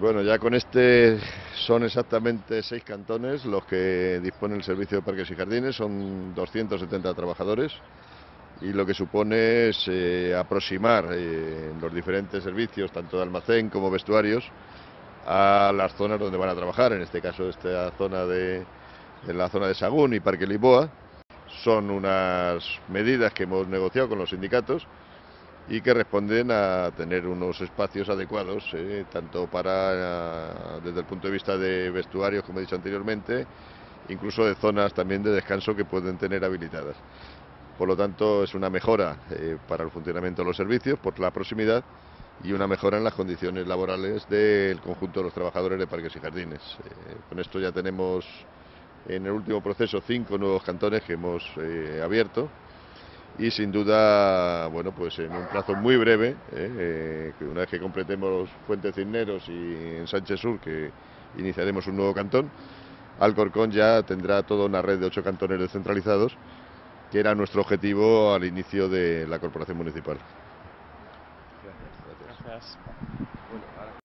Bueno, ya con este son exactamente seis cantones los que disponen el servicio de parques y jardines, son 270 trabajadores y lo que supone es eh, aproximar eh, los diferentes servicios, tanto de almacén como vestuarios, a las zonas donde van a trabajar, en este caso esta zona de, en la zona de Sagún y Parque Lisboa. Son unas medidas que hemos negociado con los sindicatos y que responden a tener unos espacios adecuados, eh, tanto para, desde el punto de vista de vestuarios, como he dicho anteriormente, incluso de zonas también de descanso que pueden tener habilitadas. Por lo tanto, es una mejora eh, para el funcionamiento de los servicios por la proximidad y una mejora en las condiciones laborales del conjunto de los trabajadores de parques y jardines. Eh, con esto ya tenemos en el último proceso cinco nuevos cantones que hemos abierto y sin duda, bueno, pues en un plazo muy breve, ¿eh? Eh, una vez que completemos Fuente Cisneros y en Sánchez Sur, que iniciaremos un nuevo cantón, Alcorcón ya tendrá toda una red de ocho cantones descentralizados, que era nuestro objetivo al inicio de la corporación municipal. Gracias.